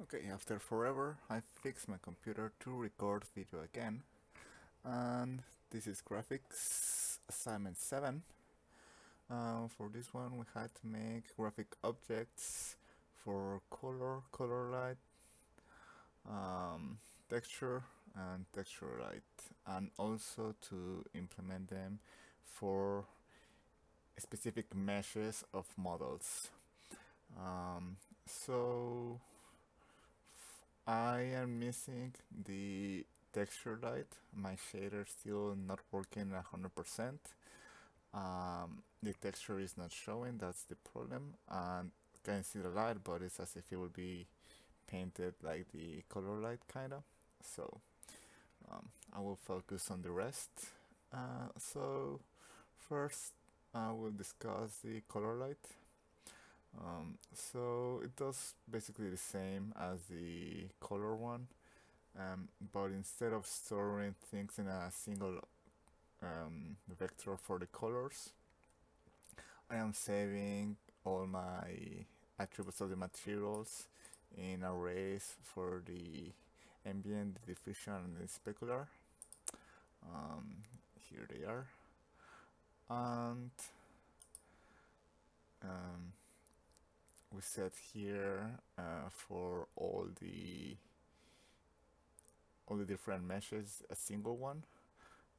Okay, after forever, I fixed my computer to record video again. And this is graphics assignment 7. Uh, for this one we had to make graphic objects for color, color light, um, texture and texture light and also to implement them for specific meshes of models. Um, so I am missing the texture light. My shader still not working 100%. Um, the texture is not showing, that's the problem. And can see the light, but it's as if it would be painted like the color light kinda. So um, I will focus on the rest. Uh, so first I will discuss the color light. Um, so it does basically the same as the color one, um, but instead of storing things in a single um, vector for the colors, I am saving all my attributes of the materials in arrays for the ambient, the diffusion, and the specular. Um, here they are. And um, we set here uh, for all the all the different meshes a single one.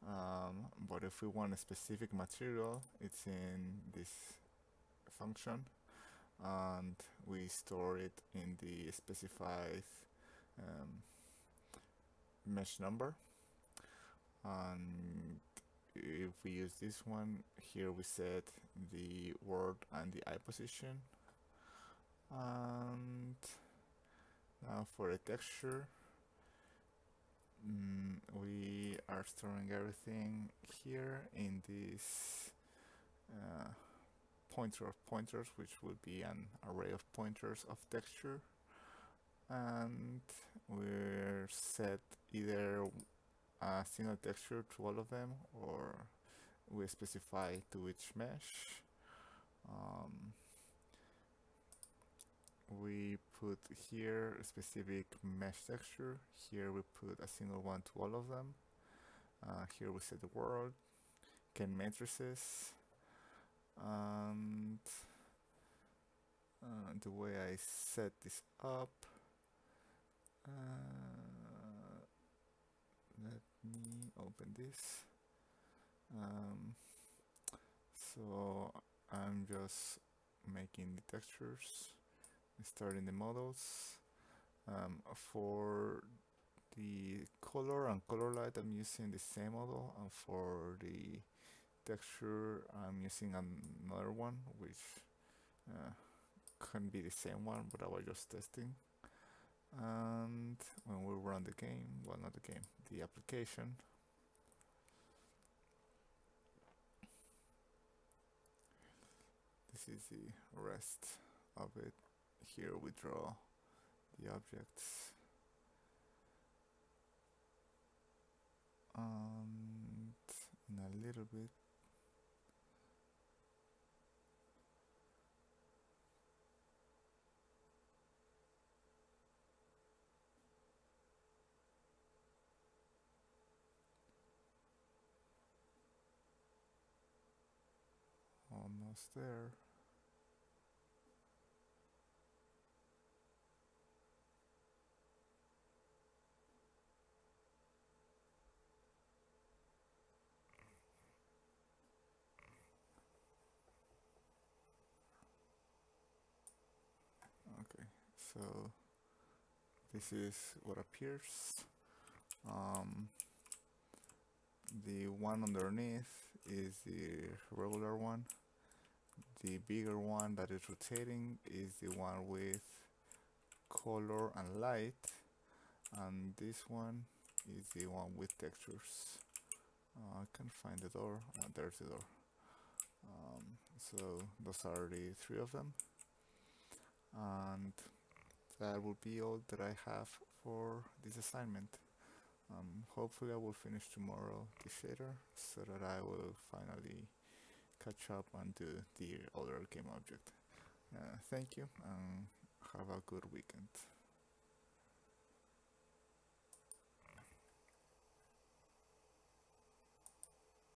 Um, but if we want a specific material it's in this function and we store it in the specified um, mesh number. And if we use this one here we set the word and the eye position and now for a texture. Mm, we are storing everything here in this uh, pointer of pointers which would be an array of pointers of texture. And we're set either a single texture to all of them or we specify to each mesh. Um, we put here a specific mesh texture. Here we put a single one to all of them. Uh, here we set the world can matrices and uh, the way I set this up uh, let me open this. Um, so I'm just making the textures starting the models um, for the color and color light I'm using the same model and for the texture I'm using another one which uh, can be the same one but I was just testing. And when we run the game well not the game the application. This is the rest of it here we draw the objects. And in a little bit almost there okay so this is what appears. Um, the one underneath is the regular one. The bigger one that is rotating is the one with color and light. And this one is the one with textures. Uh, I can't find the door. Uh, there's the door. Um, so those are the three of them. And that will be all that I have for this assignment. Um, hopefully I will finish tomorrow the shader so that I will finally catch up and do the other game object. Uh, thank you and have a good weekend.